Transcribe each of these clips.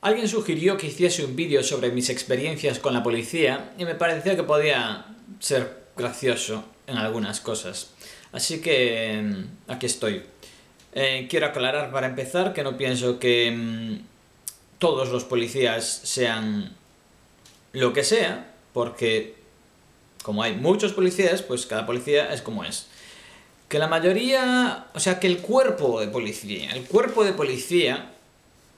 Alguien sugirió que hiciese un vídeo sobre mis experiencias con la policía y me parecía que podía ser gracioso en algunas cosas. Así que mm, aquí estoy. Eh, quiero aclarar para empezar que no pienso que mm, todos los policías sean lo que sea, porque como hay muchos policías, pues cada policía es como es. Que la mayoría, o sea, que el cuerpo de policía, el cuerpo de policía,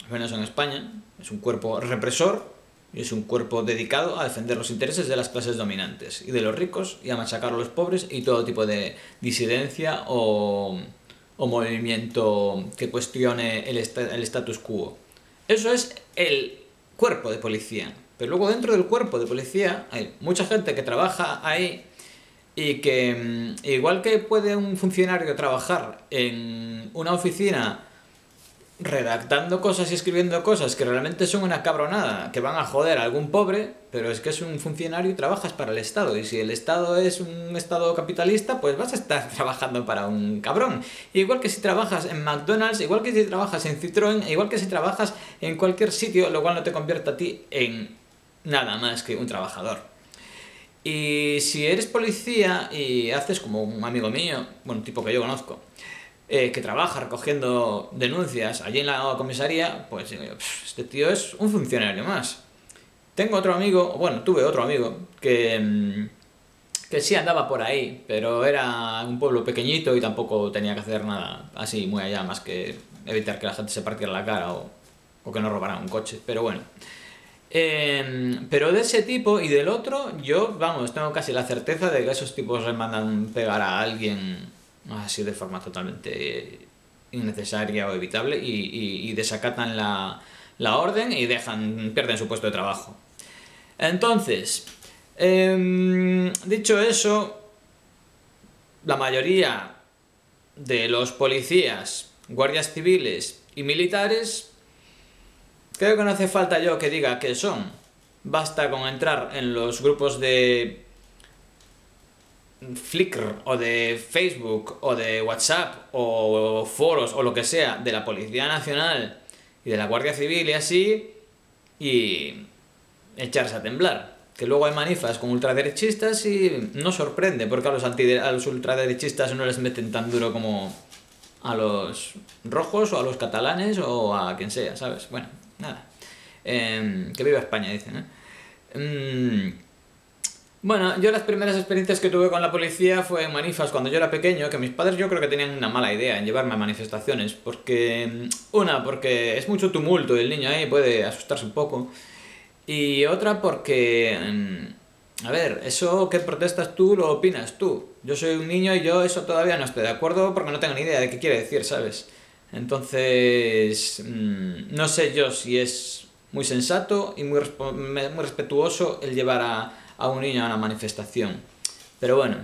al menos en España, es un cuerpo represor y es un cuerpo dedicado a defender los intereses de las clases dominantes y de los ricos y a machacar a los pobres y todo tipo de disidencia o, o movimiento que cuestione el, el status quo. Eso es el cuerpo de policía. Pero luego dentro del cuerpo de policía hay mucha gente que trabaja ahí y que mm, igual que puede un funcionario trabajar en una oficina redactando cosas y escribiendo cosas que realmente son una cabronada, que van a joder a algún pobre, pero es que es un funcionario y trabajas para el Estado. Y si el Estado es un Estado capitalista, pues vas a estar trabajando para un cabrón. Igual que si trabajas en McDonald's, igual que si trabajas en Citroën, igual que si trabajas en cualquier sitio, lo cual no te convierte a ti en nada más que un trabajador. Y si eres policía y haces como un amigo mío, bueno, un tipo que yo conozco, eh, que trabaja recogiendo denuncias allí en la comisaría, pues este tío es un funcionario más. Tengo otro amigo, bueno, tuve otro amigo que, mm, que sí andaba por ahí, pero era un pueblo pequeñito y tampoco tenía que hacer nada así muy allá, más que evitar que la gente se partiera la cara o, o que no robaran un coche. Pero bueno. Em, pero de ese tipo y del otro, yo, vamos, tengo casi la certeza de que esos tipos le mandan pegar a alguien así de forma totalmente innecesaria o evitable y, desacatan la, orden y dejan, pierden su puesto de trabajo. Entonces, em, dicho eso, la mayoría de los policías, guardias civiles y militares, creo que no hace falta yo que diga qué son. Basta con entrar en los grupos de Flickr o de Facebook o de WhatsApp o foros o lo que sea de la Policía Nacional y de la Guardia Civil y así y echarse a temblar. Que luego hay manifas con ultraderechistas y no sorprende porque a los, a los ultraderechistas no les meten tan duro como a los rojos o a los catalanes o a quien sea, ¿sabes? Bueno, nada. Em, que viva España, dicen, ¿eh? Mm, bueno, yo las primeras experiencias que tuve con la policía fue en manifas cuando yo era pequeño, que mis padres yo creo que tenían una mala idea en llevarme a manifestaciones, porque mm, una, porque es mucho tumulto y el niño ahí puede asustarse un poco, y otra porque, mm, a ver, eso que protestas tú lo opinas tú. Yo soy un niño y yo eso todavía no estoy de acuerdo porque no tengo ni idea de qué quiere decir, ¿sabes? Entonces, mm, no sé yo si es muy sensato y muy, muy respetuoso el llevar a a un niño a una manifestación. Pero bueno,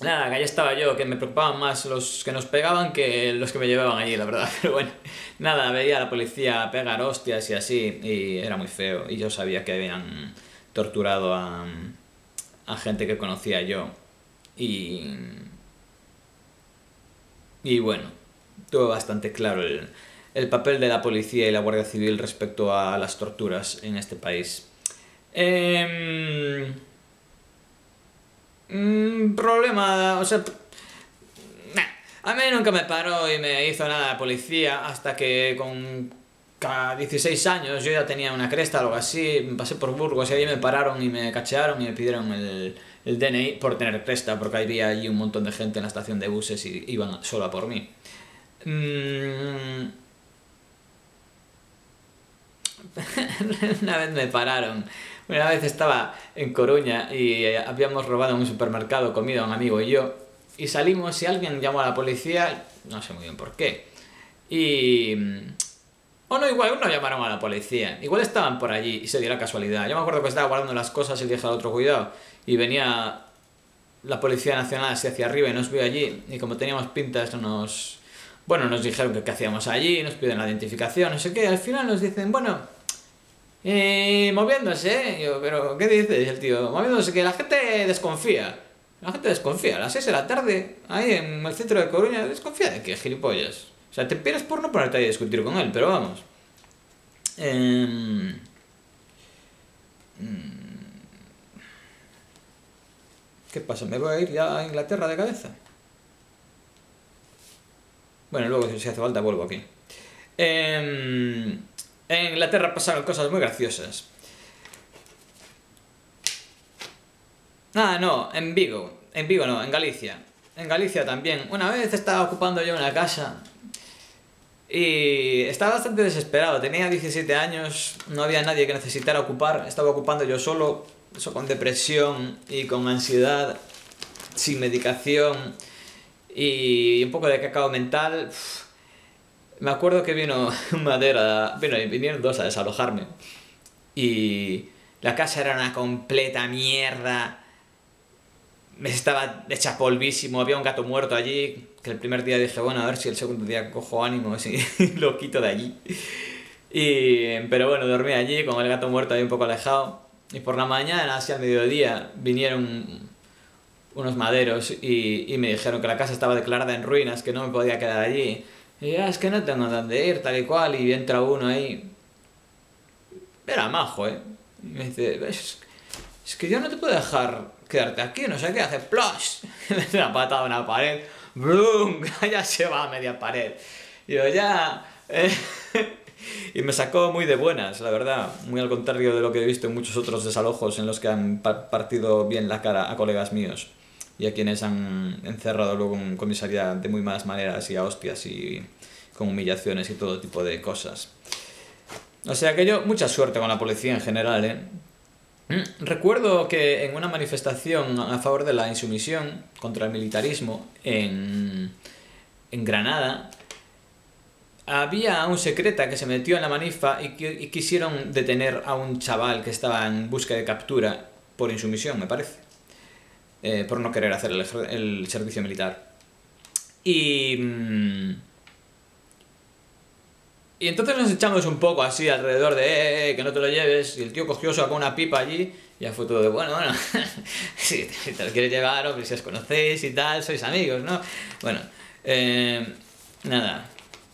nada, que ahí estaba yo, que me preocupaban más los que nos pegaban que los que me llevaban allí, la verdad. Pero bueno, nada, veía a la policía pegar hostias y así, y era muy feo. Y yo sabía que habían torturado a, a gente que conocía yo. Y. Y bueno, tuve bastante claro el, el papel de la policía y la Guardia Civil respecto a las torturas en este país. Eh, problema, o sea... A mí nunca me paró y me hizo nada la policía hasta que con 16 años yo ya tenía una cresta o algo así, pasé por Burgos y ahí me pararon y me cachearon y me pidieron el, el DNI por tener cresta, porque había allí un montón de gente en la estación de buses y iban solo a por mí. Mm. una vez me pararon una vez estaba en Coruña y eh, habíamos robado en un supermercado comida un amigo y yo. Y salimos y alguien llamó a la policía, no sé muy bien por qué. Y... Mm, o no, igual no llamaron a la policía. Igual estaban por allí y se dio la casualidad. Yo me acuerdo que estaba guardando las cosas y dije al otro cuidado. Y venía la Policía Nacional hacia, hacia arriba y nos vio allí. Y como teníamos pintas, nos... Bueno, nos dijeron que qué hacíamos allí, nos piden la identificación, no sé qué. Al final nos dicen, bueno, y moviéndose, yo, pero ¿qué dices el tío? Moviéndose, que la gente desconfía. La gente desconfía. A las 6 de la tarde, ahí en el centro de Coruña, desconfía de que gilipollas. O sea, te pierdes por no ponerte ahí a discutir con él, pero vamos. Em, mm, ¿Qué pasa? ¿Me voy a ir ya a Inglaterra de cabeza? Bueno, luego si hace falta vuelvo aquí. Em, en Inglaterra pasaron cosas muy graciosas. Ah, no, en Vigo. En Vigo no, en Galicia. En Galicia también. Una vez estaba ocupando yo una casa y estaba bastante desesperado. Tenía 17 años, no había nadie que necesitara ocupar. Estaba ocupando yo solo, eso con depresión y con ansiedad, sin medicación y un poco de cacao mental. Me acuerdo que vino madera, bueno, vinieron dos a desalojarme. Y la casa era una completa mierda. Me estaba hecha polvísimo, había un gato muerto allí, que el primer día dije, bueno, a ver si el segundo día cojo ánimo y lo quito de allí. Y, pero bueno, dormí allí con el gato muerto ahí un poco alejado. Y por la mañana, hacia el mediodía, vinieron unos maderos y, y, me dijeron que la casa estaba declarada en ruinas, que no me podía quedar allí. Y ya, es que no tengo dónde ir, tal y cual, y entra uno ahí. Era majo, ¿eh? Y me dice, es, es que yo no te puedo dejar quedarte aquí, no sé qué, hace plosh. me una patada en una pared, ¡brum! ya se va a media pared. Y yo, ya... Y me sacó muy de buenas, la verdad, muy al contrario de lo que he visto en muchos otros desalojos en los que han partido bien la cara a colegas míos y a quienes han encerrado luego en comisaría de muy malas maneras y a hostias y con humillaciones y todo tipo de cosas. O sea que yo, mucha suerte con la policía en general, ¿eh? Mm, recuerdo que en una manifestación a favor de la insumisión contra el militarismo en, en Granada, había un secreta que se metió en la manifa y, y quisieron detener a un chaval que estaba en busca de captura por insumisión, me parece. Eh, por no querer hacer el, servicio militar. Y... Mm, y entonces nos echamos un poco así alrededor de, eh, eh, que no te lo lleves. Y el tío cogió, sacó una pipa allí. Y ya fue todo de, bueno, bueno, si te lo quieres llevar, o si os conocéis y tal, sois amigos, ¿no? Bueno, nada,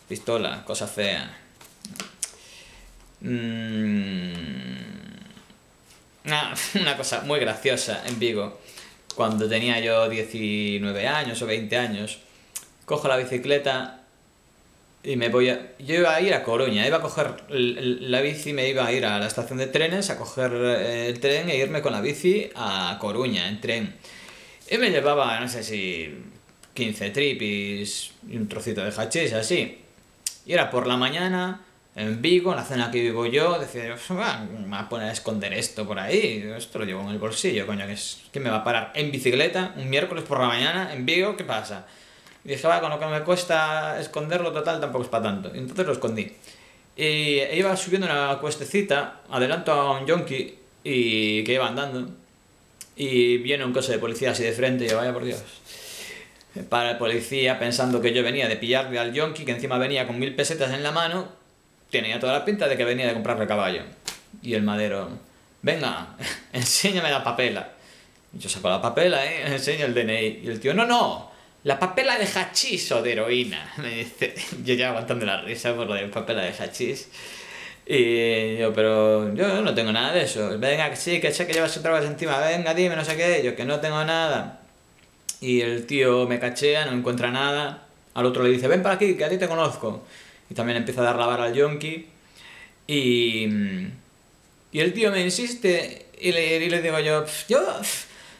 pistola, cosa fea. Mm, una cosa muy graciosa en Vigo cuando tenía yo 19 años o 20 años, cojo la bicicleta y me voy a... Yo iba a ir a Coruña, iba a coger la bici, me iba a ir a la estación de trenes, a coger eh, el tren e irme con la bici a Coruña, en tren. Y me llevaba, no sé si 15 tripis y un trocito de hachís, así. Y era por la mañana, en Vigo, en la zona que vivo yo, decía, me va a poner a esconder esto por ahí, esto lo llevo en el bolsillo, coño, que, es, que me va a parar en bicicleta un miércoles por la mañana en Vigo, ¿qué pasa? Y dije, va, con lo que me cuesta esconderlo total tampoco es para tanto. Entonces lo escondí. Y iba subiendo una cuestecita, adelanto a un yonki y que iba andando. Y viene un coche de policía así de frente y yo, vaya por Dios. Para el policía pensando que yo venía de pillarle al yonki, que encima venía con mil pesetas en la mano, tenía toda la pinta de que venía de comprarle caballo. Y el madero, venga, enséñame la papela. Yo saco la papela, ¿eh? enseño el DNI. Y el tío, no, no, la papela de hachís o de heroína. Me dice, yo ya aguantando la risa por lo de papela de hachís. Y yo, pero yo no tengo nada de eso. Venga, que sí, que sé que llevas otra vez encima. Venga, dime, no sé qué. Yo, que no tengo nada. Y el tío me cachea, no encuentra nada. Al otro le dice, ven para aquí, que a ti te conozco y también empieza a dar la vara al yonki. Y, y el tío me insiste y le, digo yo, yo,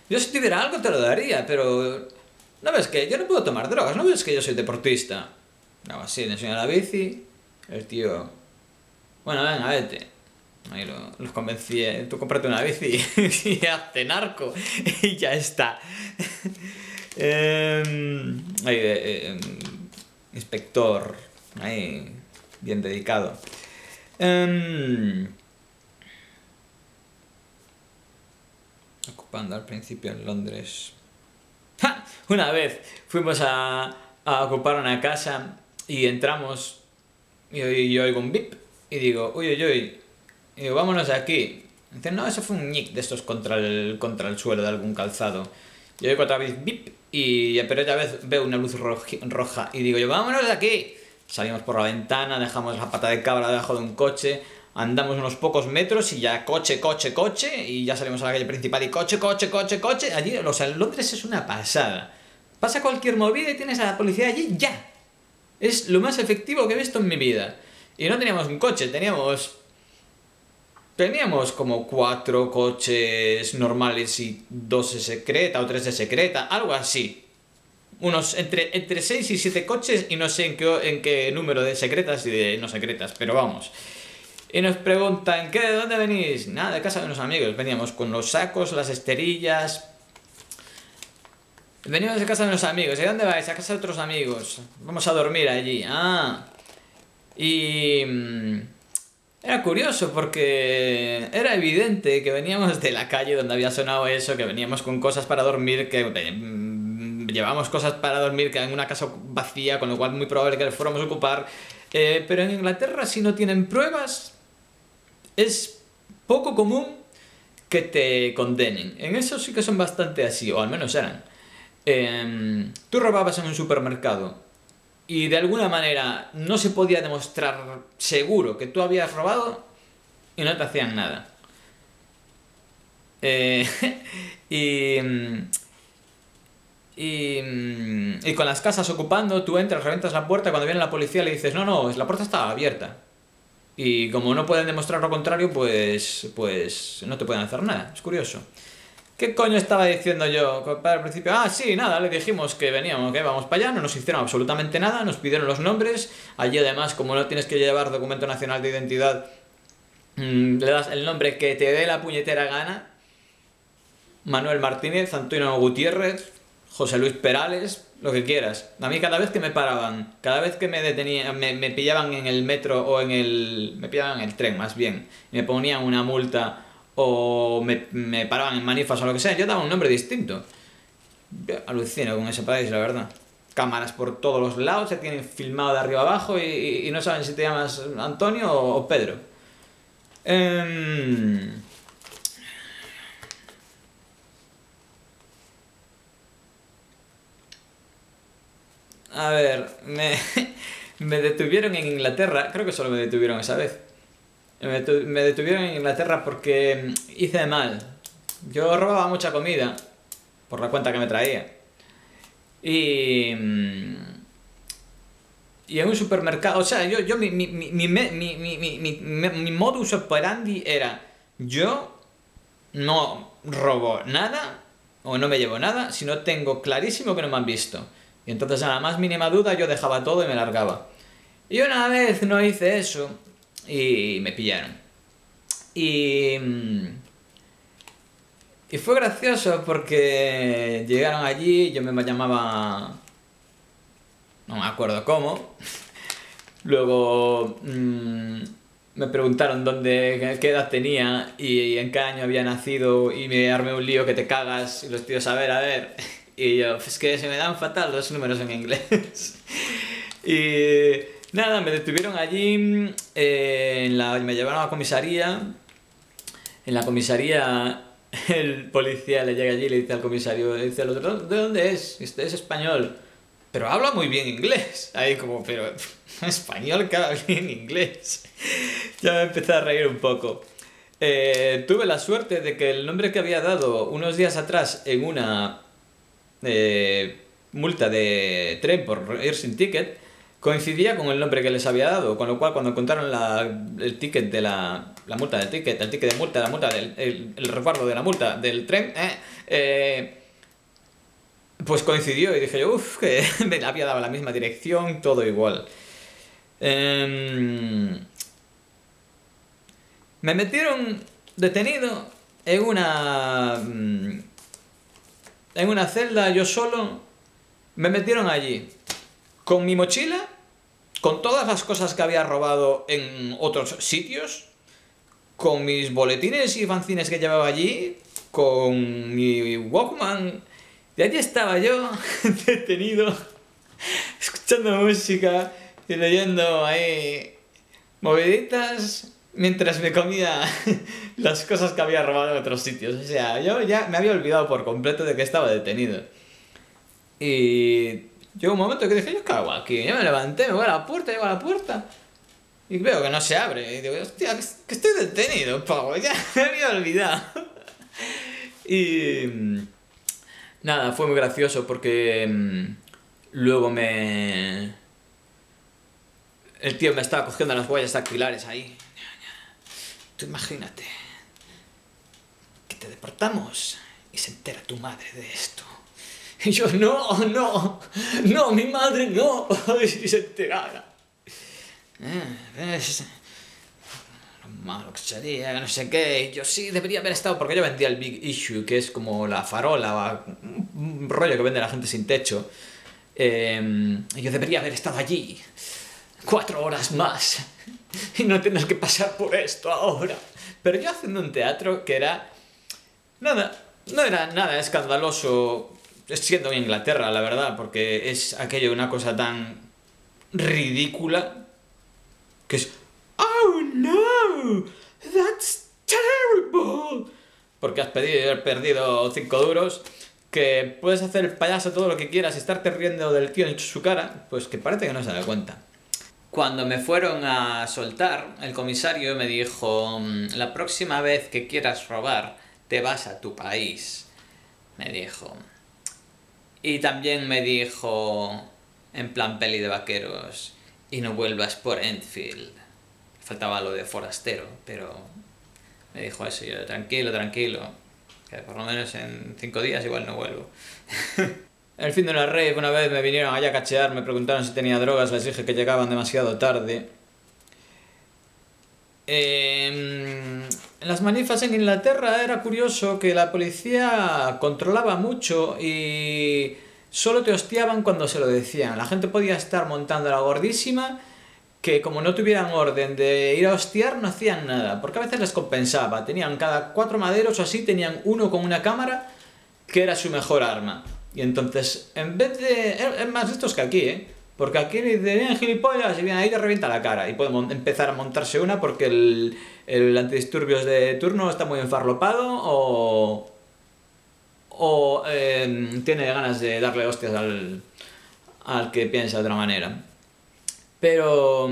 yo si tuviera algo te lo daría, pero ¿no ves que yo no puedo tomar drogas? ¿No ves que yo soy deportista? Hago así, le enseño la bici, el tío, bueno, venga, vete. Ahí lo, los convencí, eh, tú cómprate una bici y hazte narco y ya está. Em, eh, em, inspector Ahí, bien dedicado. Em, ocupando al principio en Londres. Una vez fuimos a, a, ocupar una casa y entramos y, yo oigo un bip y digo, uy, uy, uy, y digo, vámonos de aquí. Dicen, no, eso fue un nick de estos contra el, contra el suelo de algún calzado. Yo oigo otra vez bip y pero otra vez veo una luz roja y digo yo, vámonos de aquí. Salimos por la ventana, dejamos la pata de cabra debajo de un coche, andamos unos pocos metros y ya coche, coche, coche, y ya salimos a la calle principal y coche, coche, coche, coche. Allí, o sea, Londres es una pasada. Pasa cualquier movida y tienes a la policía allí ya. Es lo más efectivo que he visto en mi vida. Y no teníamos un coche, teníamos Teníamos como cuatro coches normales y dos de secreta o tres de secreta, algo así. Unos entre, entre seis y siete coches y no sé en qué, en qué número de secretas y de no secretas, pero vamos. Y nos preguntan, ¿qué? ¿De dónde venís? Nada, de casa de unos amigos. Veníamos con los sacos, las esterillas. Veníamos de casa de unos amigos. ¿Y dónde vais? A casa de otros amigos. Vamos a dormir allí. Ah. Y... Mm, era curioso porque era evidente que veníamos de la calle donde había sonado eso, que veníamos con cosas para dormir, que mm, llevábamos cosas para dormir, que en una casa vacía, con lo cual muy probable que les fuéramos a ocupar. Eh, pero en Inglaterra, si no tienen pruebas, es poco común que te condenen. En eso sí que son bastante así, o al menos eran. Em, tú robabas en un supermercado y de alguna manera no se podía demostrar seguro que tú habías robado y no te hacían nada. Eh, y, y, y, con las casas ocupando, tú entras, reventas la puerta, cuando viene la policía le dices, no, no, la puerta estaba abierta. Y como no pueden demostrar lo contrario, pues, pues no te pueden hacer nada. Es curioso. ¿Qué coño estaba diciendo yo al principio? Ah, sí, nada, le dijimos que veníamos, que vamos para allá, no nos hicieron absolutamente nada, nos pidieron los nombres. Allí además, como no tienes que llevar documento nacional de identidad, mm, le das el nombre que te dé la puñetera gana. Manuel Martínez, Antonio Gutiérrez, José Luis Perales, lo que quieras. A mí cada vez que me paraban, cada vez que me detenían, me, me pillaban en el metro o en el... me pillaban en el tren más bien, y me ponían una multa o me, me, paraban en manifas o lo que sea, yo daba un nombre distinto. Alucino con ese país, la verdad. Cámaras por todos los lados, se tienen filmado de arriba abajo y, no saben si te llamas Antonio o, Pedro. Eh... A ver, me, me detuvieron en Inglaterra, creo que solo me detuvieron esa vez. Me detuvieron en Inglaterra porque mm, hice mal. Yo robaba mucha comida por la cuenta que me traía. Y. Mm, y en un supermercado. O sea, yo, yo mi, mi, mi, mi modus operandi era: yo no robo nada o no me llevo nada si no tengo clarísimo que no me han visto. Y entonces a la más mínima duda yo dejaba todo y me largaba. Y una vez no hice eso y me pillaron. Y, y fue gracioso porque llegaron allí, yo me llamaba... No me acuerdo cómo. Luego mm, me preguntaron dónde, qué edad tenía y en qué año había nacido y me armé un lío que te cagas y los tíos, a ver, a ver. Y yo, es que se me dan fatal los números en inglés. y Nada, me detuvieron allí, eh, en la, me llevaron a la comisaría. En la comisaría el policía le llega allí y le dice al comisario, dice al otro, ¿de dónde es? Este es español. Pero habla muy bien inglés. Ahí como, pero español que habla bien inglés. ya me empecé a reír un poco. Eh, tuve la suerte de que el nombre que había dado unos días atrás en una eh, multa de tren por ir sin ticket coincidía con el nombre que les había dado, con lo cual cuando contaron la, el ticket de la, la multa del ticket, el ticket de multa, la multa del el, resguardo de la multa del tren, eh, eh, pues coincidió y dije yo, uff, que me había dado la misma dirección, todo igual. Eh, me metieron detenido en una mm, en una celda yo solo me metieron allí con mi mochila con todas las cosas que había robado en otros sitios, con mis boletines y fanzines que llevaba allí, con mi Walkman. Y allí estaba yo, detenido, escuchando música y leyendo ahí moviditas mientras me comía las cosas que había robado en otros sitios. O sea, yo ya me había olvidado por completo de que estaba detenido. Y Llegó un momento que dije, yo cago aquí, ya me levanté, me voy a la puerta, llego a la puerta. Y veo que no se abre. Y digo, hostia, que estoy detenido, pavo. Ya me había olvidado. y. Mm, nada, fue muy gracioso porque. Mm, luego me. El tío me estaba cogiendo las huellas dactilares ahí. Tú imagínate. Que te deportamos y se entera tu madre de esto. Y yo, no, no, no, mi madre no. Y se enterara. Eh, lo malo que sería, no sé qué. yo sí debería haber estado, porque yo vendía el Big Issue, que es como la farola, un rollo que vende la gente sin techo. Em, yo debería haber estado allí cuatro horas más y no tener que pasar por esto ahora. Pero yo haciendo un teatro que era... Nada, no era nada escandaloso siendo en Inglaterra, la verdad, porque es aquello una cosa tan ridícula que es ¡Oh no! ¡That's terrible! Porque has pedido, perdido 5 duros, que puedes hacer el payaso todo lo que quieras y estarte riendo del tío en su cara, pues que parece que no se da cuenta. Cuando me fueron a soltar, el comisario me dijo, mm, la próxima vez que quieras robar, te vas a tu país. Me dijo. Y también me dijo, en plan peli de vaqueros, y no vuelvas por Enfield. Faltaba lo de forastero, pero me dijo eso. Yo, tranquilo, tranquilo, que por lo menos en cinco días igual no vuelvo. El fin de la rave, una vez me vinieron allá a cachear, me preguntaron si tenía drogas, les dije que llegaban demasiado tarde. Em, en las manifas en Inglaterra era curioso que la policía controlaba mucho y solo te hostiaban cuando se lo decían. La gente podía estar montando la gordísima, que como no tuvieran orden de ir a hostiar, no hacían nada, porque a veces les compensaba. Tenían cada cuatro maderos o así, tenían uno con una cámara, que era su mejor arma. Y entonces, en vez de... Es más listos que aquí, ¿eh? Porque aquí vienen gilipollas y vienen ahí te revienta la cara. Y pueden empezar a montarse una porque el, el antidisturbios de turno está muy enfarlopado o, o em, tiene ganas de darle hostias al, al que piensa de otra manera. Pero...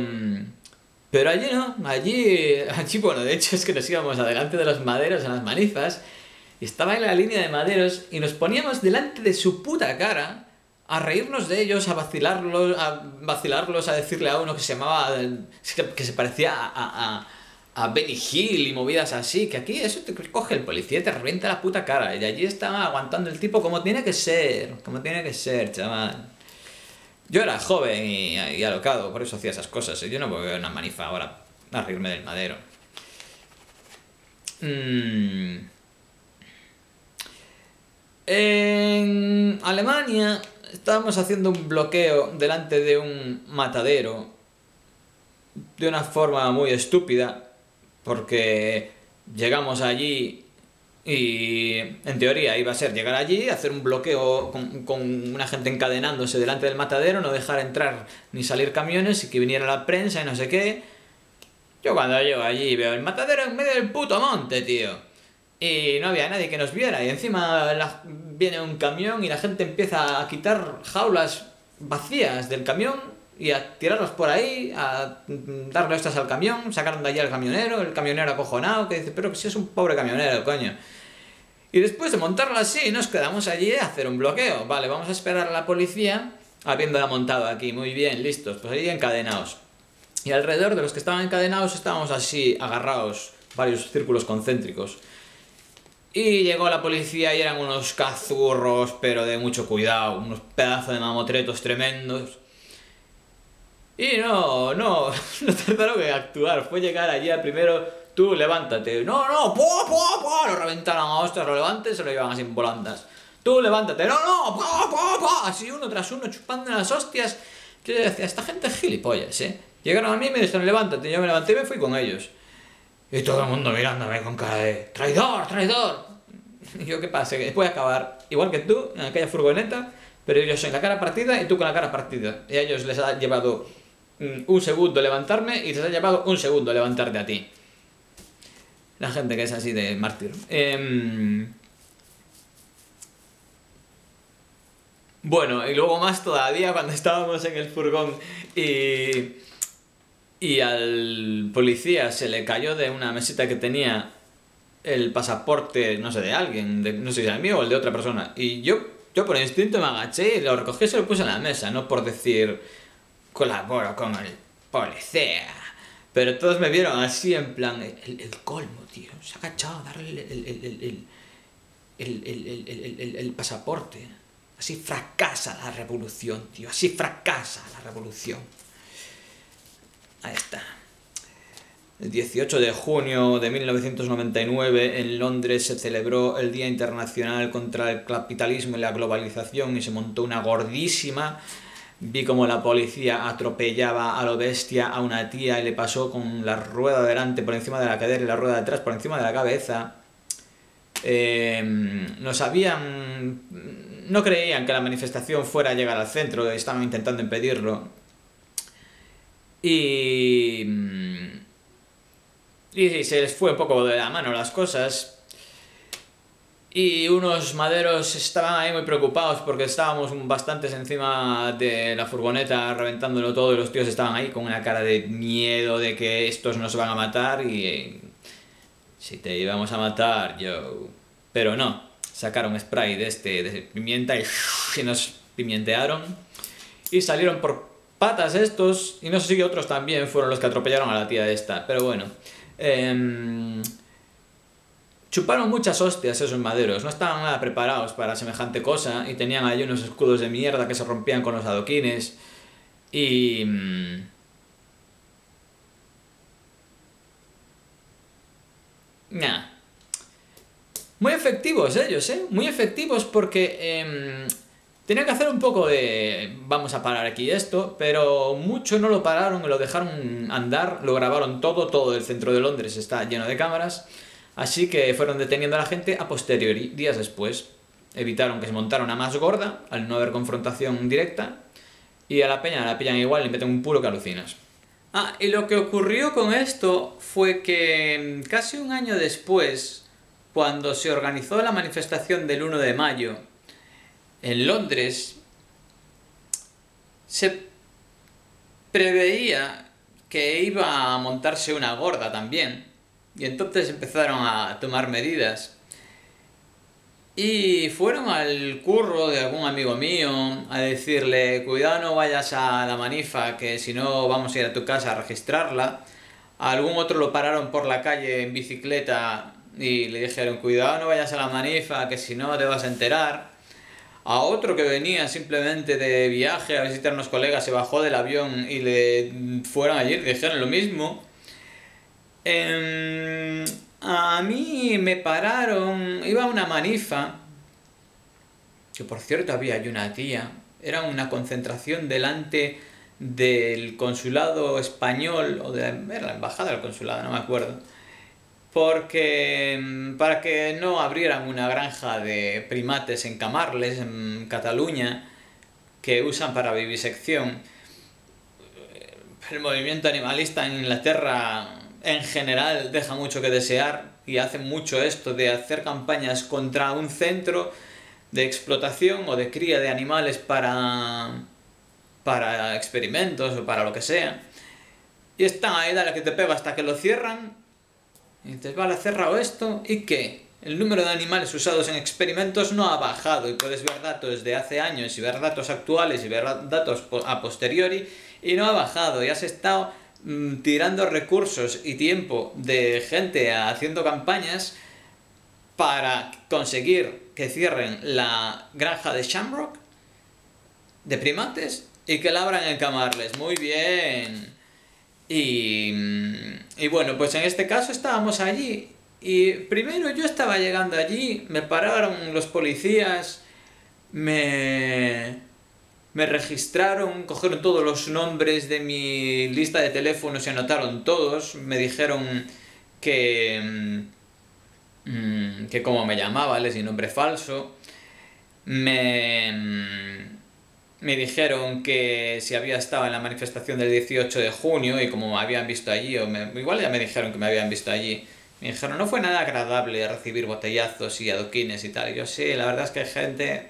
Pero allí no, allí, allí, bueno, de hecho es que nos íbamos adelante de los maderos en las manifas, estaba en la línea de maderos y nos poníamos delante de su puta cara a reírnos de ellos, a vacilarlos, a vacilarlos, a decirle a uno que se llamaba, que se parecía a, a a Benny Hill y movidas así, que aquí eso te coge el policía y te revienta la puta cara. Y allí estaba aguantando el tipo como tiene que ser, como tiene que ser, chaval. Yo era joven y, alocado, por eso hacía esas cosas. Yo no voy a una manifa ahora a reírme del madero. Mm. En Alemania estábamos haciendo un bloqueo delante de un matadero de una forma muy estúpida porque llegamos allí y en teoría iba a ser llegar allí, hacer un bloqueo con, una gente encadenándose delante del matadero, no dejar entrar ni salir camiones y que viniera la prensa y no sé qué. Yo cuando llego allí veo el matadero en medio del puto monte, tío. Y no había nadie que nos viera. Y encima viene un camión y la gente empieza a quitar jaulas vacías del camión y a tirarlos por ahí, a darle estas al camión, sacaron de allí al camionero, el camionero acojonado, que dice, pero que si es un pobre camionero, coño. Y después de montarlo así, nos quedamos allí a hacer un bloqueo. Vale, vamos a esperar a la policía, habiéndola montado aquí, muy bien, listos, pues ahí encadenados. Y alrededor de los que estaban encadenados estábamos así, agarrados, varios círculos concéntricos. Y llegó la policía y eran unos cazurros, pero de mucho cuidado, unos pedazos de mamotretos tremendos. Y no, no, no tardaron en actuar. Fue llegar allí al primero, tú levántate. No, no, po, po, po. Lo reventaron a hostias, lo levantes, se lo llevan así en volandas. Tú levántate. No, no, po, po, po. Así uno tras uno chupando las hostias. Yo decía, esta gente es gilipollas, ¿eh? Llegaron a mí y me dijeron, levántate. Yo me levanté y me fui con ellos. Y todo el mundo mirándome con cara de, traidor, traidor. Y yo, ¿qué pasa? Que después de acabar, igual que tú, en aquella furgoneta, pero ellos en la cara partida y tú con la cara partida. Y a ellos les ha llevado Mm, un segundo levantarme y te ha llevado un segundo levantarte a ti. La gente que es así de mártir. Em, bueno, y luego más todavía cuando estábamos en el furgón y... y al policía se le cayó de una mesita que tenía el pasaporte, no sé, de alguien, de, no sé si era el mío o el de otra persona. Y yo, yo por instinto me agaché y lo recogí y se lo puse en la mesa, no por decir colaboro con el policía. Pero todos me vieron así en plan, el, colmo, tío. Se ha agachado a darle el, el, pasaporte. Así fracasa la revolución, tío. Así fracasa la revolución. Ahí está. El 18 de junio de 1999 en Londres se celebró el Día Internacional contra el Capitalismo y la Globalización y se montó una gordísima. Vi como la policía atropellaba a lo bestia a una tía y le pasó con la rueda delante por encima de la cadera y la rueda de atrás por encima de la cabeza. Eh, nos habían... No creían que la manifestación fuera a llegar al centro, estaban intentando impedirlo. Y y se les fue un poco de la mano las cosas. Y unos maderos estaban ahí muy preocupados porque estábamos bastantes encima de la furgoneta reventándolo todo y los tíos estaban ahí con una cara de miedo de que estos nos van a matar y... Si te íbamos a matar, yo... Pero no, sacaron spray de este, de pimienta y, y nos pimientearon. Y salieron por patas estos, y no sé si otros también fueron los que atropellaron a la tía esta, pero bueno. Em, chuparon muchas hostias esos maderos, no estaban nada preparados para semejante cosa y tenían ahí unos escudos de mierda que se rompían con los adoquines y... Mm, nah. Muy efectivos ellos, ¿eh? Muy efectivos porque eh, Tenía que hacer un poco de vamos a parar aquí esto, pero mucho no lo pararon, lo dejaron andar, lo grabaron todo, todo el centro de Londres está lleno de cámaras, así que fueron deteniendo a la gente a posteriori, días después. Evitaron que se montara una más gorda, al no haber confrontación directa, y a la peña la pillan igual y meten un puro que alucinas. Ah, y lo que ocurrió con esto fue que casi un año después, cuando se organizó la manifestación del 1 de mayo, en Londres se preveía que iba a montarse una gorda también. Y entonces empezaron a tomar medidas. Y fueron al curro de algún amigo mío a decirle, cuidado no vayas a la manifa, que si no vamos a ir a tu casa a registrarla. A algún otro lo pararon por la calle en bicicleta y le dijeron, cuidado no vayas a la manifa, que si no te vas a enterar a otro que venía simplemente de viaje a visitar a unos colegas, se bajó del avión y le fueron allí y dijeron lo mismo. Em, a mí me pararon, iba a una manifa, que por cierto había allí una tía, era una concentración delante del consulado español, o de era la embajada del consulado, no me acuerdo porque mm, para que no abrieran una granja de primates en Camarles, en Cataluña, que usan para vivisección. El movimiento animalista en Inglaterra en general deja mucho que desear y hace mucho esto de hacer campañas contra un centro de explotación o de cría de animales para, para experimentos o para lo que sea. Y están ahí, dale que te pega hasta que lo cierran y entonces, vale, cerrado esto, ¿y qué? El número de animales usados en experimentos no ha bajado y puedes ver datos de hace años y ver datos actuales y ver datos a posteriori y no ha bajado y has estado mm, tirando recursos y tiempo de gente haciendo campañas para conseguir que cierren la granja de Shamrock de primates y que la abran en Camarles. Muy bien. Y, y bueno, pues en este caso estábamos allí. Y primero yo estaba llegando allí, me pararon los policías, me, me registraron, cogieron todos los nombres de mi lista de teléfonos y anotaron todos, me dijeron que, mm, que cómo me llamaba, les di nombre falso, me me dijeron que si había estado en la manifestación del 18 de junio y como me habían visto allí, o igual ya me dijeron que me habían visto allí, me dijeron, no fue nada agradable recibir botellazos y adoquines y tal. Y yo sí, la verdad es que hay gente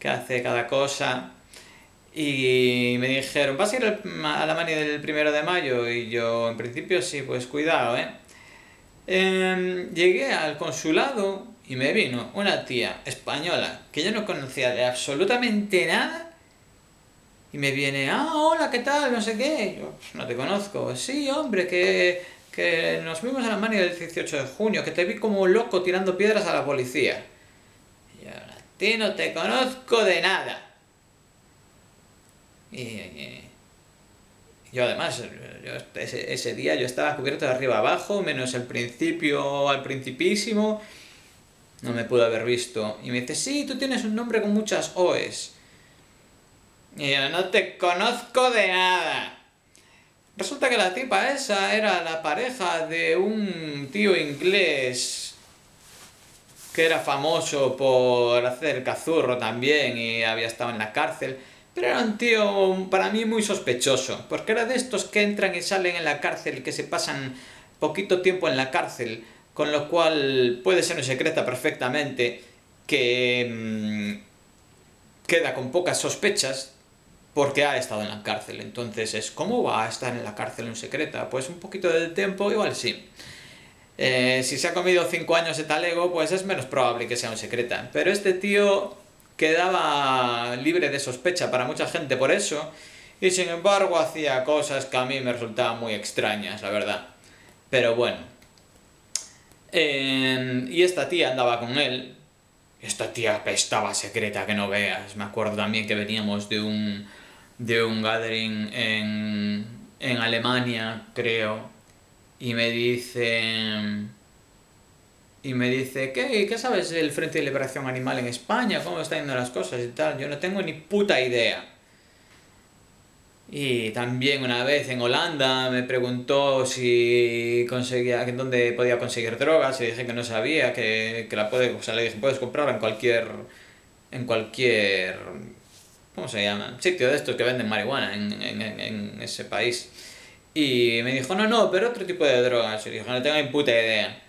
que hace cada cosa. Y me dijeron, ¿vas a ir a la mani del primero de mayo? Y yo, en principio, sí, pues cuidado, ¿eh? Em, llegué al consulado y me vino una tía española que yo no conocía de absolutamente nada y me viene, ah, hola, ¿qué tal? No sé qué. Yo, no te conozco. Sí, hombre, que, que nos vimos a la mani del 18 de junio, que te vi como loco tirando piedras a la policía. Y yo, a ti no te conozco de nada. Y, yo además, ese, ese, día yo estaba cubierto de arriba abajo, menos el principio al principísimo. No me pudo haber visto. Y me dice, sí, tú tienes un nombre con muchas O's. Yo, no te conozco de nada. Resulta que la tipa esa era la pareja de un tío inglés que era famoso por hacer cazurro también y había estado en la cárcel. Pero era un tío para mí muy sospechoso, porque era de estos que entran y salen en la cárcel y que se pasan poquito tiempo en la cárcel, con lo cual puede ser un secreta perfectamente, que mmm, queda con pocas sospechas porque ha estado en la cárcel. Entonces es, ¿cómo va a estar en la cárcel un secreta? Pues un poquito del tiempo, igual sí. Eh, si se ha comido 5 años de talego, pues es menos probable que sea un secreta. Pero este tío quedaba libre de sospecha para mucha gente por eso, y sin embargo hacía cosas que a mí me resultaban muy extrañas, la verdad. Pero bueno. y esta tía andaba con él. Esta tía estaba secreta que no veas. Me acuerdo también que veníamos de un, de un gathering en, en Alemania, creo. Y me dice y me dice, ¿qué, ¿qué sabes del Frente de Liberación Animal en España? ¿Cómo están yendo las cosas y tal? Yo no tengo ni puta idea. Y también una vez en Holanda me preguntó si conseguía, dónde podía conseguir drogas y dije que no sabía, que, que la puede, o sea, le dije, puedes comprarla en cualquier, en cualquier, ¿cómo se llama? Sitio de estos que venden marihuana en, en, en ese país. Y me dijo, no, no, pero otro tipo de drogas. Y dije, no tengo ni puta idea.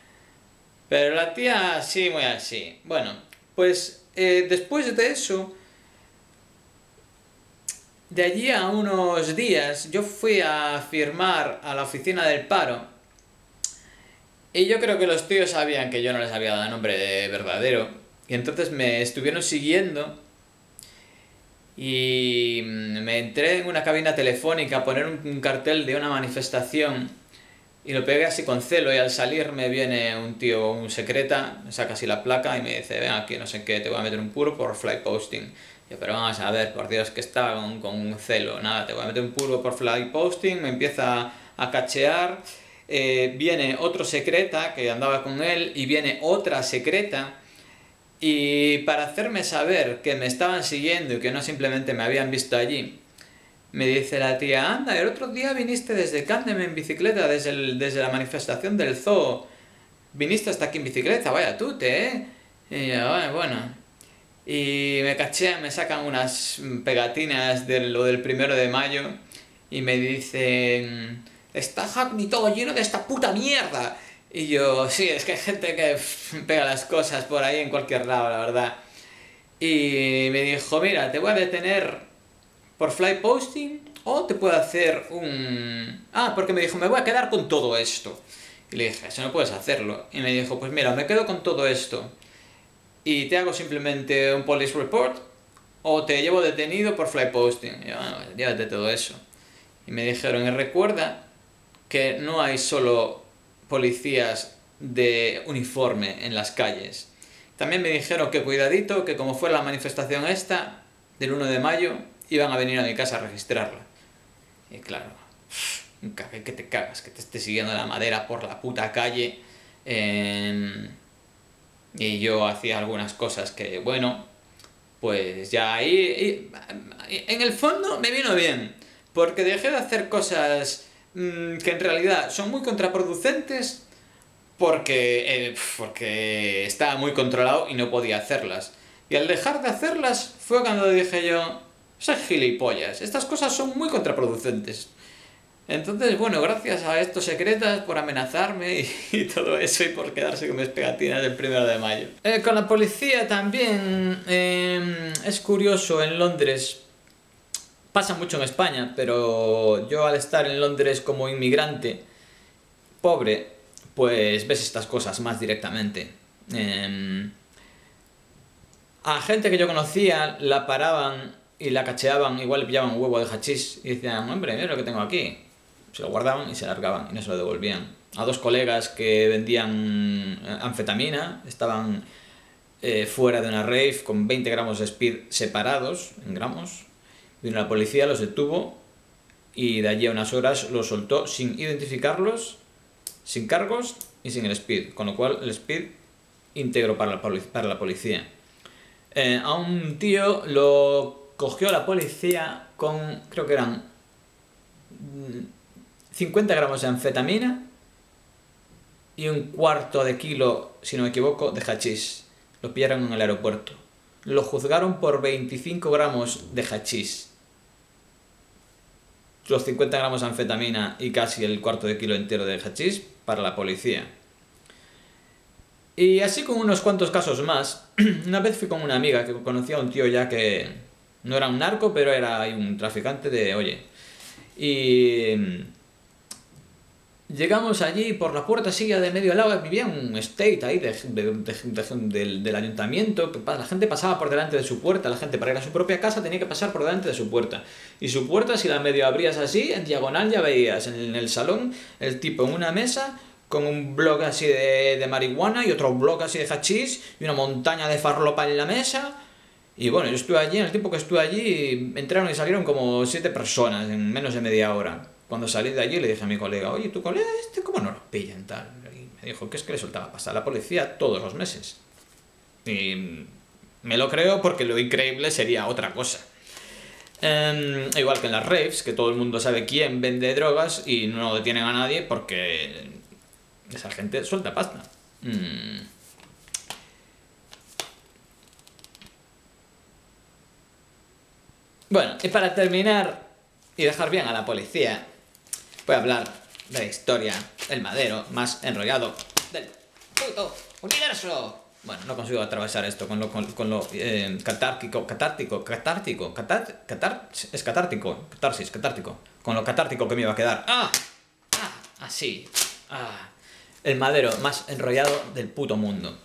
Pero la tía sí, muy así. Bueno, pues eh, después de eso, de allí a unos días, yo fui a firmar a la oficina del paro. Y yo creo que los tíos sabían que yo no les había dado nombre de verdadero. Y entonces me estuvieron siguiendo. Y me entré en una cabina telefónica a poner un cartel de una manifestación y lo pegué así con celo y al salir me viene un tío, un secreta, me saca así la placa y me dice, ven aquí, no sé qué, te voy a meter un puro por fly posting. Yo, pero vamos a ver, por Dios, que estaba con, con celo, nada, te voy a meter un puro por fly posting, me empieza a cachear, eh, viene otro secreta que andaba con él y viene otra secreta y para hacerme saber que me estaban siguiendo y que no simplemente me habían visto allí, me dice la tía, anda, el otro día viniste desde Candem en bicicleta, desde, desde la manifestación del zoo. Viniste hasta aquí en bicicleta, vaya tute, ¿eh? Y yo, bueno, bueno. Y me cachean, me sacan unas pegatinas de lo del primero de mayo y me dicen, está Hackney todo lleno de esta puta mierda. Y yo, sí, es que hay gente que pega las cosas por ahí en cualquier lado, la verdad. Y me dijo, mira, te voy a detener por fly posting o te puedo hacer un... Ah, porque me dijo, me voy a quedar con todo esto. Y le dije, eso no puedes hacerlo. Y me dijo, pues mira, me quedo con todo esto y te hago simplemente un police report o te llevo detenido por fly posting. Y yo, bueno, ah, llévate todo eso. Y me dijeron, y recuerda que no hay solo policías de uniforme en las calles. También me dijeron que cuidadito, que como fue la manifestación esta, del 1 de mayo, iban a venir a mi casa a registrarla. Y claro, que te cagas, que te esté siguiendo la madera por la puta calle. y yo hacía algunas cosas que, bueno, pues ya ahí... en el fondo me vino bien, porque dejé de hacer cosas mm, que en realidad son muy contraproducentes porque, eh, porque estaba muy controlado y no podía hacerlas. Y al dejar de hacerlas fue cuando dije yo, son gilipollas. Estas cosas son muy contraproducentes. Entonces, bueno, gracias a estos secretas por amenazarme y, todo eso y por quedarse con mis pegatinas del primero de mayo. Eh, con la policía también em, es curioso en Londres pasa mucho en España, pero yo al estar en Londres como inmigrante pobre, pues ves estas cosas más directamente. Em, a gente que yo conocía la paraban y la cacheaban, igual le pillaban un huevo de hachís y decían, hombre, mira lo que tengo aquí. Se lo guardaban y se largaban y no se lo devolvían. A dos colegas que vendían eh, anfetamina, estaban eh, fuera de una rave con 20 gramos de speed separados en gramos. Vino la policía, los detuvo y de allí a unas horas los soltó sin identificarlos, sin cargos y sin el speed. Con lo cual el speed íntegro para la, policía. Eh, a un tío lo cogió la policía con, creo que eran 50 gramos de anfetamina y un cuarto de kilo, si no me equivoco, de hachís. Lo pillaron en el aeropuerto. Lo juzgaron por 25 gramos de hachís. Los 50 gramos de anfetamina y casi el cuarto de kilo entero de hachís para la policía. Y así con unos cuantos casos más, una vez fui con una amiga que conocía a un tío ya que no era un narco, pero era un traficante de, oye. Y llegamos allí por la puerta silla de medio lado, vivía un estate ahí de, del, del, ayuntamiento, la gente pasaba por delante de su puerta, la gente para ir a su propia casa tenía que pasar por delante de su puerta. Y su puerta, si la medio abrías así, en diagonal ya veías en el salón el tipo en una mesa con un blog así de, marihuana y otro blog así de hachís y una montaña de farlopa en la mesa. Y bueno, yo estuve allí, en el tiempo que estuve allí, entraron y salieron como siete personas en menos de media hora. Cuando salí de allí le dije a mi colega, oye, ¿tu colega este cómo no lo pillan tal? Y me dijo que es que le soltaba pasar a la policía todos los meses. Y me lo creo porque lo increíble sería otra cosa. Em, igual que en las raves, que todo el mundo sabe quién vende drogas y no detienen a nadie porque esa gente suelta pasta. Mm. Bueno, y para terminar y dejar bien a la policía, voy a hablar de la historia del madero más enrollado del puto universo. Bueno, no consigo atravesar esto con lo, con, lo eh, catártico, catártico, catártico, catar, catar, es catártico, catarsis, catártico, con lo catártico que me iba a quedar. ¡Ah! ¡Ah! Así. ¡Ah! el madero más enrollado del puto mundo.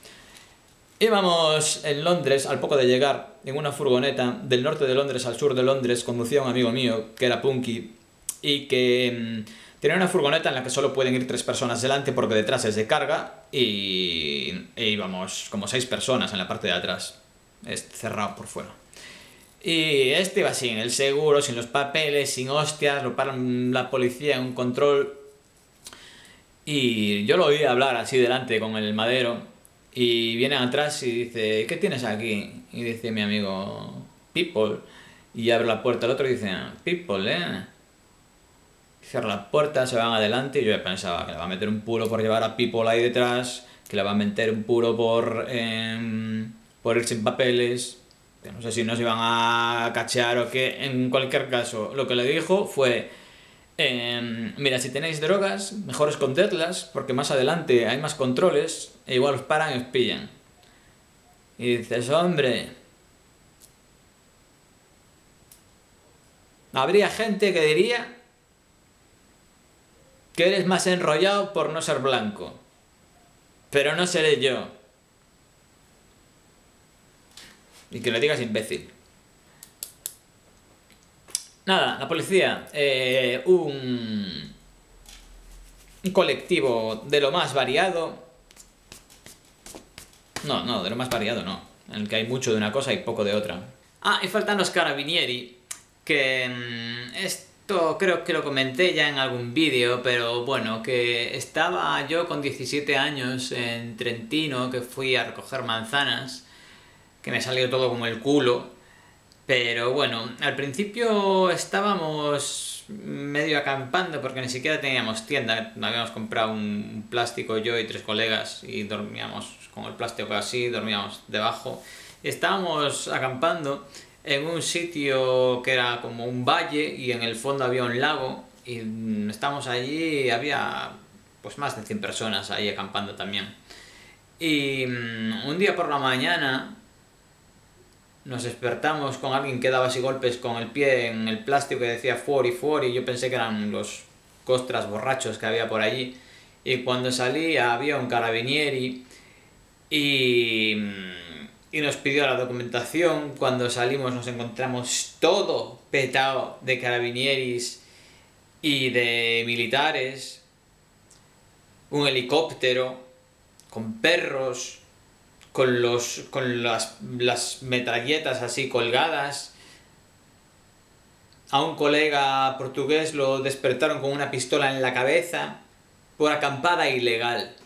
Íbamos en Londres, al poco de llegar, en una furgoneta del norte de Londres al sur de Londres, conducía un amigo mío, que era punky, y que mm, tenía una furgoneta en la que solo pueden ir tres personas delante porque detrás es de carga, y íbamos como seis personas en la parte de atrás, es cerrado por fuera. Y este iba sin el seguro, sin los papeles, sin hostias, lo paran la policía en un control y yo lo oí hablar así delante con el madero y viene atrás y dice, ¿qué tienes aquí? Y dice mi amigo, People. Y abre la puerta, el otro dice, People, ¿eh? Cierra la puerta, se van adelante y yo pensaba que le va a meter un puro por llevar a People ahí detrás, que le va a meter un puro por, eh, por ir sin papeles. no sé si nos iban a cachear o qué. En cualquier caso, lo que le dijo fue Em, mira, si tenéis drogas, mejor esconderlas porque más adelante hay más controles e igual os paran y os pillan. Y dices, hombre, habría gente que diría que eres más enrollado por no ser blanco. Pero no seré yo. Y que lo digas imbécil. Nada, la policía, eh, un, un colectivo de lo más variado. No, no, de lo más variado no. En el que hay mucho de una cosa y poco de otra. Ah, y faltan los carabinieri, que mm, creo que lo comenté ya en algún vídeo, pero bueno, que estaba yo con 17 años en Trentino, que fui a recoger manzanas, que me salió todo como el culo, pero bueno, al principio estábamos medio acampando porque ni siquiera teníamos tienda. Habíamos comprado un plástico yo y tres colegas y dormíamos con el plástico así, dormíamos debajo. Estábamos acampando en un sitio que era como un valle y en el fondo había un lago y estábamos allí y había pues más de 100 personas ahí acampando también. Y mm, un día por la mañana nos despertamos con alguien que daba así golpes con el pie en el plástico que decía fuori fuori, yo pensé que eran los costras borrachos que había por allí, y cuando salí había un carabinieri y, y nos pidió la documentación, cuando salimos nos encontramos todo petado de carabinieris y de militares, un helicóptero con perros, con, los, con las, las metralletas así colgadas. A un colega portugués lo despertaron con una pistola en la cabeza por acampada ilegal.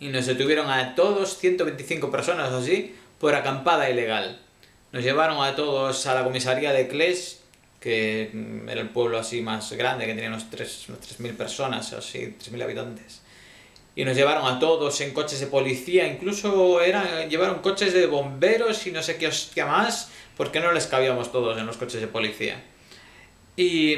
Y nos detuvieron a todos, 125 personas así, por acampada ilegal. Nos llevaron a todos a la comisaría de Cles que mm, era el pueblo así más grande, que tenía unos 3.000 personas, así, 3.000 habitantes. Y nos llevaron a todos en coches de policía, incluso era, llevaron coches de bomberos y no sé qué hostia más, porque no les cabíamos todos en los coches de policía. Y...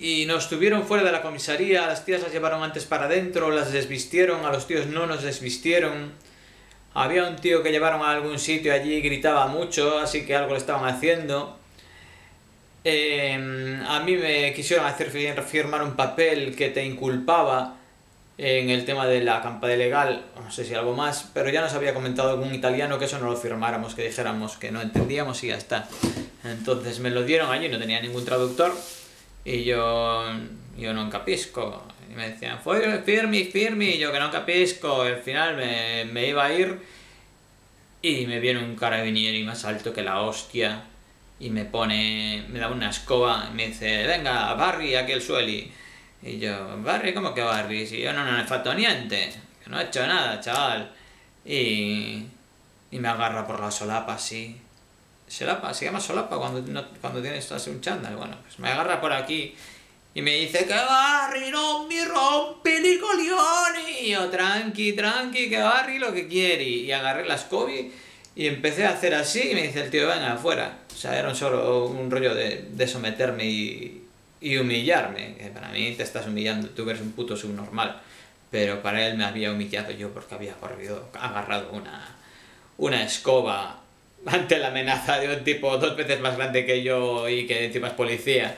Y nos tuvieron fuera de la comisaría, las tías las llevaron antes para adentro, las desvistieron, a los tíos no nos desvistieron había un tío que llevaron a algún sitio allí y gritaba mucho, así que algo le estaban haciendo. Em, a mí me quisieron hacer firmar un papel que te inculpaba en el tema de la campa de legal, no sé si algo más, pero ya nos había comentado algún italiano que eso no lo firmáramos, que dijéramos que no entendíamos y ya está. Entonces me lo dieron allí, no tenía ningún traductor y yo, yo no encapisco. Y me decían, firme, firme, y yo que no capisco, al final me, me iba a ir y me viene un carabinieri más alto que la hostia y me pone, me da una escoba y me dice, venga, Barry, aquí el sueli. Y yo, Barry, ¿cómo que Barry? Si yo no, no he fatto niente, que no he hecho nada, chaval. Y, y me agarra por la solapa así. Solapa, se llama solapa cuando, no, cuando tienes así un chándal. Bueno, pues me agarra por aquí y me dice que Barry no me rompe coglioni. Y yo, tranqui, tranqui, que Barry lo que quiere. Y agarré la Scooby y empecé a hacer así y me dice el tío, venga, afuera. O sea, era un, solo, un rollo de, de someterme y, y humillarme. Que para mí te estás humillando, tú eres un puto subnormal. Pero para él me había humillado yo porque había corrido, agarrado una, una escoba ante la amenaza de un tipo dos veces más grande que yo y que encima es policía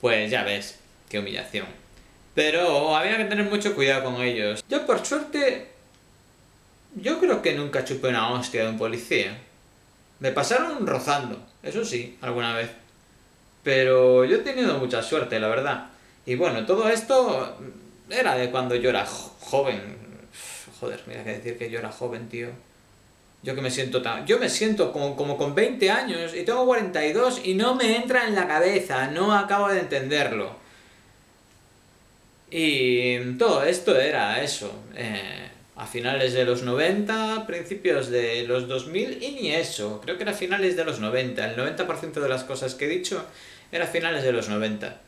pues ya ves, qué humillación. Pero había que tener mucho cuidado con ellos. Yo por suerte, yo creo que nunca chupé una hostia de un policía. Me pasaron rozando, eso sí, alguna vez. Pero yo he tenido mucha suerte, la verdad. Y bueno, todo esto era de cuando yo era joven. Joder, mira que decir que yo era joven, tío. Yo que me siento tan... Yo me siento como, como con 20 años y tengo 42 y no me entra en la cabeza, no acabo de entenderlo. Y todo esto era eso, eh, a finales de los 90, principios de los 2000 y ni eso, creo que era finales de los 90, el 90% de las cosas que he dicho era finales de los 90.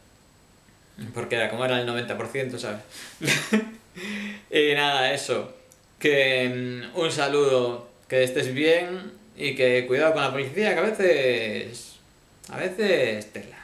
Porque era como era el 90%, ¿sabes? y nada, eso. Que mm, un saludo que estés bien y que cuidado con la policía, que a veces... A veces tela.